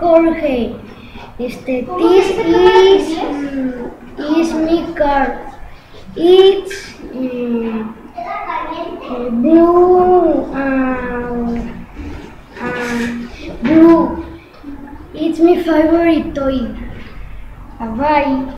Jorge. Este, this is, mm, is my car. It's mm, uh, blue. Uh, uh, blue. It's my favorite toy. Bye.